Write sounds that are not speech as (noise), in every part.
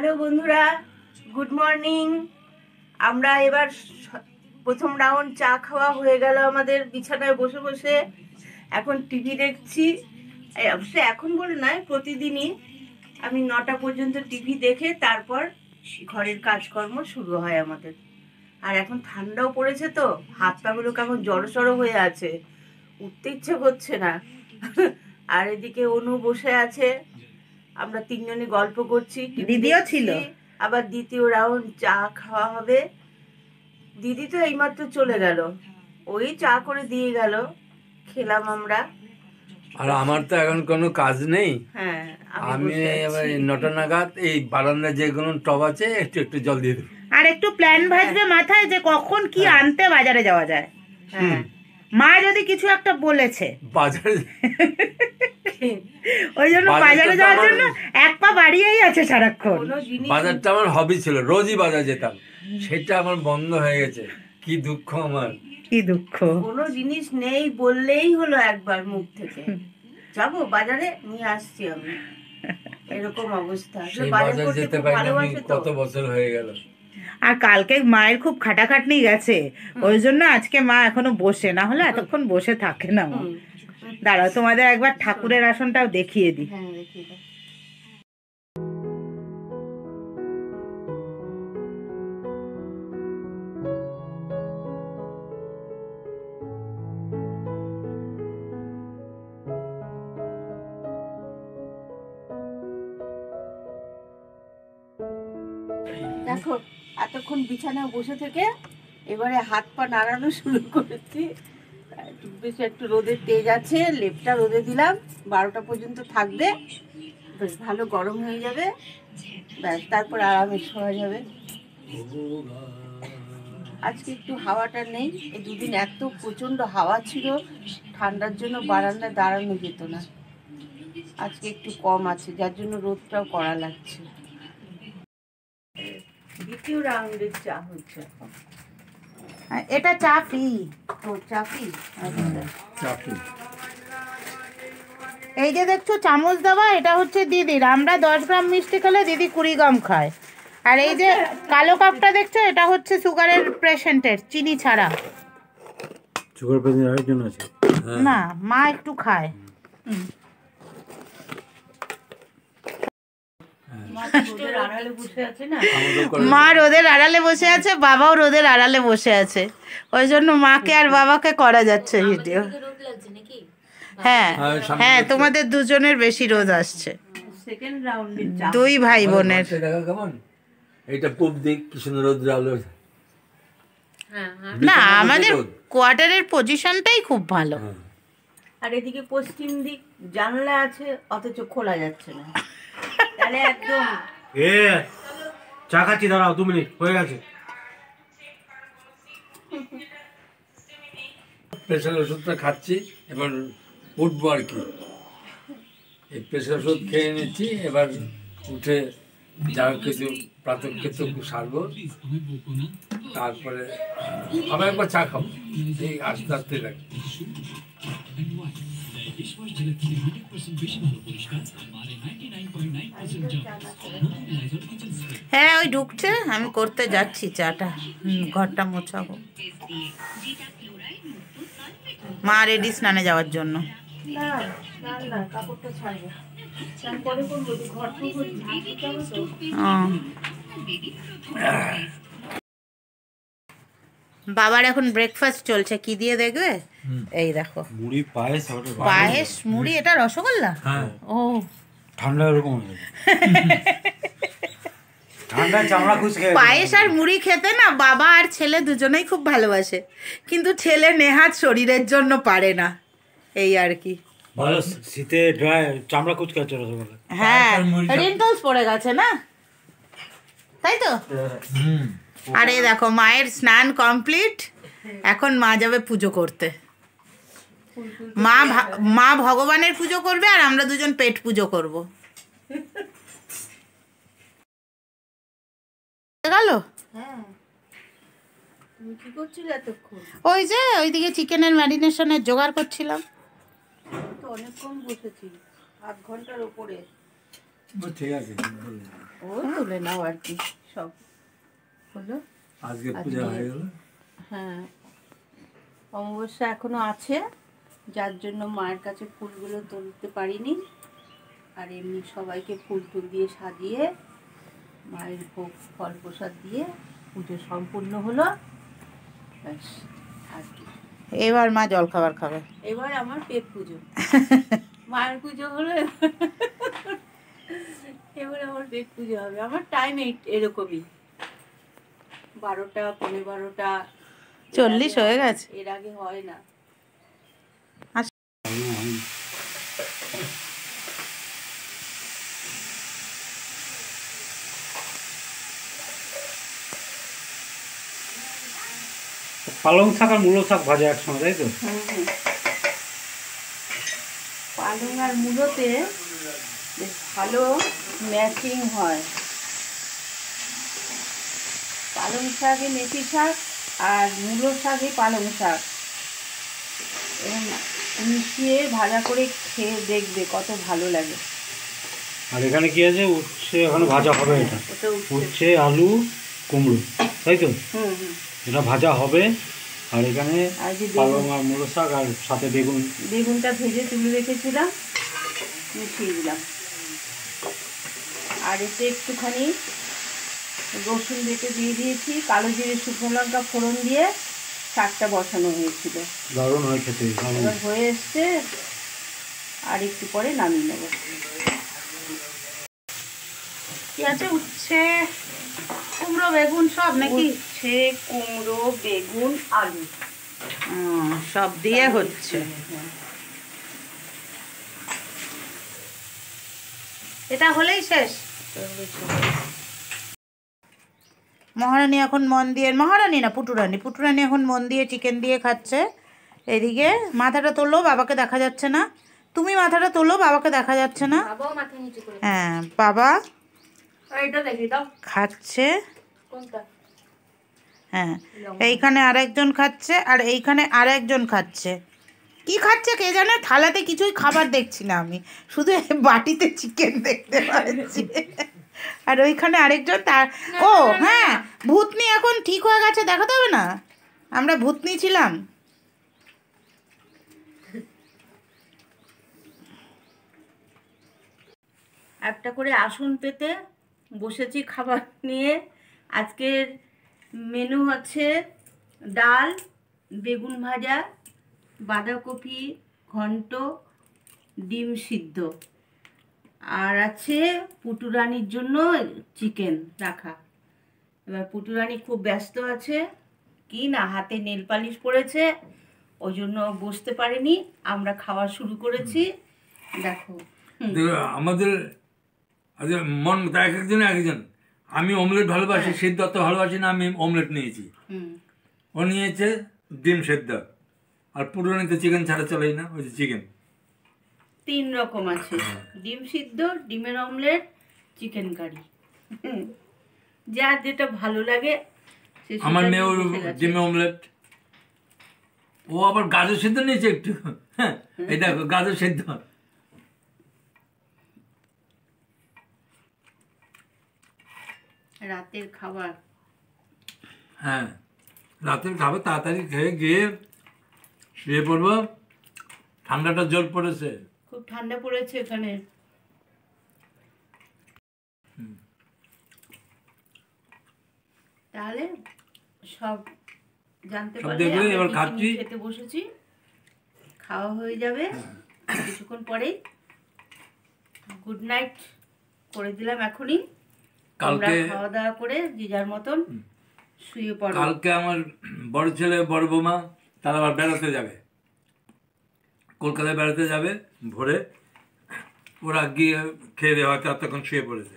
Hello বন্ধুরা, good morning. আমরা এবার প্রথম রাউন্ড চা খাওয়া হয়ে গেল আমাদের, বিছানায় বসে বসে। এখন টিভি দেখছি। এই অবশ্য এখন বলে নয়, প্রতিদিনই। আমি নটা পর্যন্ত টিভি দেখে তারপর ঘরের কাজকর্ম শুরু হয় আমাদের। আর এখন ঠান্ডাও পড়েছে তো, হাত পাগুলো কেমন জড়ো সড়ো হয়ে আছে। উঠতে ইচ্ছে করছে না। আর এদিকে অনু বসে আছে। আমরা তিনজনে গল্প করছি দিদিও ছিল। আবার দ্বিতীয় রাউন্ড চা খাওয়া হবে। দিদি তো এইমাত্র চলে গেল। ওই চা করে দিয়ে গেল খেলাম আমরা। আর আমার তো এখন কোনো কাজ নেই। হ্যাঁ আমি এবার নটা নাগাদ এই বারান্দায় যেগুলো টব আছে একটু একটু জল দিয়ে দেবো। আর একটু প্ল্যান ভাজবে মাথায় যে কখন কি আনতে বাজারে যাওয়া যায়। হ্যাঁ। মা যদি কিছু একটা বলেছে। বাজারে (laughs) ওই জন্য বাজারে যাওয়ার জন্য এক পা বাড়িয়েই আছে সারাক্ষণ। বাজারটা আমার হবি ছিল রোজই বাজার যেতাম। সেটা আমার বন্ধ হয়ে গেছে। কি দুঃখ আমার। কি দুঃখ। কোনো জিনিস নেই বললেই হলো একবার মুখ থেকে। যাব বাজারে নিয়ে আসছি আমি। এরকম অবস্থা। বাজার বাজার যেতে পারি কত বছর হয়ে গেল। আর কালকে মায়ের খুব খাটাখাটনি গেছে। ওই জন্য আজকে মা এখনও বসে না হলে এতক্ষণ বসে থাকে না। দাঁড়াও তোমাদের একবার ঠাকুরের আসনটাও দেখিয়ে দিই। হ্যাঁ দেখি দাও। দেখো এতক্ষণ বিছানায় বসে থেকে এবারে হাত পা নাড়ানো শুরু করেছি। বেশ একটু রোদের তেজ আছে, লেপটা রোদে দিলাম, বারোটা পর্যন্ত থাকবে। বেশ ভালো গরম হয়ে যাবে। ব্যাস, তারপর আরামে শোয়া যাবে। আজকে একটু হাওয়াটা নেই, এই দুদিন এত প্রচণ্ড হাওয়া ছিল, ঠান্ডার জন্য বারান্দায় দাঁড়ানো যেত না। আজকে একটু কম আছে, যার জন্য রোদটাও কড়া লাগছে। দ্বিতীয় রাউন্ডের চা হচ্ছে এখন। এটা চা ফ্রি। ও চাপি চাকরি এই যে দেখছ চামচ দেওয়া এটা হচ্ছে দিদির। আমরা দশ গ্রাম মিষ্টি খেলে দিদি কুড়ি গ্রাম খায়। আর এই যে কালো কাপটা দেখছ এটা হচ্ছে সুগারের পেশেন্টের চিনি ছাড়া। সুগার পেশেন্ট আছে। না মা একটু খায়। রোদের আড়ালে বসে আছে না আমাদের করে মা রোদের আড়ালে বসে আছে বাবাও রোদের আড়ালে বসে আছে। ওই জন্য মাকে আর বাবাকে করা যাচ্ছে ভিডিও হ্যাঁ হ্যাঁ, হ্যাঁ। তোমাদের দুজনের বেশি রোদ আসছে। দুই ভাই বোনের। দেখা পূব দিক কি সুন্দর রোদ্র আলো না আমাদের কোয়ার্টারের পজিশনটাই খুব ভালো। হ্যাঁ। আর এদিকে পশ্চিম দিক জানলা আছে অথচ খোলা যাচ্ছে না। তাহলে একদম। এ চা খাচ্ছি দাঁড়াও দু মিনিট হয়ে গেছে। প্রেশার ওষুধটা খাচ্ছি এবার উঠবো আর কি। এই প্রেশার ওষুধ খেয়ে নিচ্ছি এবার উঠে যা কিছু প্রাথমিক কিছু সারবো। তারপরে আবার একবার চা খাব। এই আস্তে আস্তে লাগে হ্যাঁ ওই ঢুকছে আমি করতে যাচ্ছি চাটা। হুম, ঘরটা মোছাবো। মা রেডি স্নানে যাওয়ার জন্য। না বাবার এখন ব্রেকফাস্ট চলছে কি দিয়ে দেখবে? এই দেখো। মুড়ি পায়েস পায়েস মুড়ি এটা রসগোল্লা? হ্যাঁ। ও। ঠান্ডা এরকম ঠান্ডা চামড়া পায়েস আর মুড়ি খেতে না বাবা আর ছেলে দুজনেই খুব ভালোবাসে। কিন্তু ছেলে নেহাত শরীরের জন্য পারে না। এই আর কি। শীতে ড্রাই চামড়া কুচকে আছে রসগোল্লা। হ্যাঁ রিঙ্কলস পড়ে গেছে না? তাই তো? আর দেখো মায়ের স্নান কমপ্লিট। এখন মা যাবে পুজো করতে। মা মা ভগবানের পুজো করবে আর আমরা দুজন পেট পুজো করব। গেল? হ্যাঁ। তুমি কি করছিলে এতক্ষণ? ওই যে ওইদিকে চিকেনের ম্যারিনেশনের জোগাড় করছিলাম। অনেকক্ষণ বসেছি আধ ঘণ্টার ওপরে ও ঠিক আছে। ও তুলে নাও আর কি সব। হলো আজকে পূজা হয়ে গেল। হ্যাঁ। অমাবস্যা এখনও আছে যার জন্য মায়ের কাছে ফুলগুলো তুলতে পারিনি। আর এমনি সবাইকে ফুল টুল দিয়ে সাজিয়ে মায়ের ভোগ ফল প্রসাদ দিয়ে পুজো সম্পূর্ণ হলো। ব্যাস আর কি। এবার মা জল খাবার খাবে। এবার আমার পেট পুজো। (laughs) মায়ের পুজো হলো এবার। আমার পেট পুজো হবে। আমার টাইম এরকমই। বারোটা পনেরো বারোটা। চল্লিশ হয়ে গেছে। এর আগে হয় না। পালং শাক আর মূলো শাক ভাজা একসঙ্গে তাই তো? পালং আর মূলোতে বেশ ভালো ম্যাচিং হয়। পালং শাকে মেথি শাক আর মূলো শাকে পালং শাক। এবং মিশিয়ে ভাজা করে খেয়ে দেখবে কত ভালো লাগে। আর এখানে কি আছে? উচ্ছে এখানে ভাজা হবে এটা। উঠছে উচ্ছে। আলু কুমড়ো তাই তো? এটা ভাজা হবে। আর এখানে পালং আর মূলো শাক আর সাথে বেগুন। বেগুনটা ভেজে তুলে রেখেছিলাম মিশিয়ে দিলাম। আর এতে একটুখানি রসুন বেটে দিয়ে দিয়েছি কালো জিরে শুকনো লঙ্কা ফোড়ন দিয়ে শাকটা বসানো হয়েছিল। দারুণ হয় খেতে এবার হয়ে এসছে আর একটু পরে নামিয়ে নেব। কি আছে? উচ্ছে কুমড়ো বেগুন সব নাকি? উচ্ছে কুমড়ো বেগুন আলু। সব দিয়ে হচ্ছে। এটা হলেই শেষ। মহারানী এখন মন দিয়ে মহারানী না পুটুরানি। পুটুরানি এখন মন দিয়ে চিকেন দিয়ে খাচ্ছে। এদিকে মাথাটা তোলো বাবাকে দেখা যাচ্ছে না। তুমি মাথাটা তোলো বাবাকে দেখা যাচ্ছে না। হ্যাঁ বাবা খাচ্ছে। হ্যাঁ এইখানে আরেকজন খাচ্ছে আর এইখানে আরেকজন খাচ্ছে। কি খাচ্ছে কে জানে? থালাতে কিছুই খাবার দেখছি না আমি। শুধু বাটিতে চিকেন দেখতে পাচ্ছি। আর ওইখানে আরেকজন তার ও হ্যাঁ ভূতনি এখন ঠিক হয়ে গেছে দেখাতে হবে না? আমরা ভূতনি ছিলাম। একটা করে আসন পেতে বসেছি খাবার নিয়ে। আজকের মেনু হচ্ছে ডাল বেগুন ভাজা বাঁধাকপি ঘন্ট ডিম সিদ্ধ। আর আছে পুটুরানির জন্য চিকেন রাখা। এবার পুটুরানি খুব ব্যস্ত আছে কি না হাতে নেল পালিশ পড়েছে ওই জন্য বসতে পারেনি আমরা খাওয়া শুরু করেছি। দেখো আমাদের মন এক একজন এক একজন। আমি অমলেট ভালোবাসি সিদ্ধ অত ভালোবাসি না আমি অমলেট নিয়েছি। ও নিয়েছে ডিম সেদ্ধ। আর পুরোনিতে চিকেন ছাড়া চলেই না ওই যে চিকেন। তিন রকম আছে। ডিম সিদ্ধ ডিমের অমলেট চিকেন কারি। যার যেটা ভালো লাগে আমার মেয়েও বসে গেছে। ডিমে অমলেট। ও আবার গাজর সেদ্ধ নিয়েছে একটু। হ্যাঁ এই দেখো গাজর সেদ্ধ। রাতের খাবার। হ্যাঁ রাতের খাবার তাড়াতাড়ি খেয়ে গিয়ে শুয়ে পড়ব। ঠান্ডাটা জল পড়েছে। খুব ঠান্ডা পড়েছে এখানে। তাহলে সব জানতে পারলে এবার খাচ্ছি। খেতে বসেছি। খাওয়া হয়ে যাবে। কিছুক্ষণ পরেই। গুড নাইট করে দিলাম এখনই। কালকে খাওয়া দাওয়া করে যে যার মতন শুয়ে পড়ো। কালকে আমার বড় ছেলে বড় বৌমা তারা আবার বেড়াতে যাবে। কলকাতায় বেড়াতে যাবে ভোরে। ওরা গিয়ে খেয়ে দেওয়া হয়তো এতক্ষণ শুয়ে পড়েছে।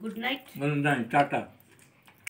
Good night good night tata.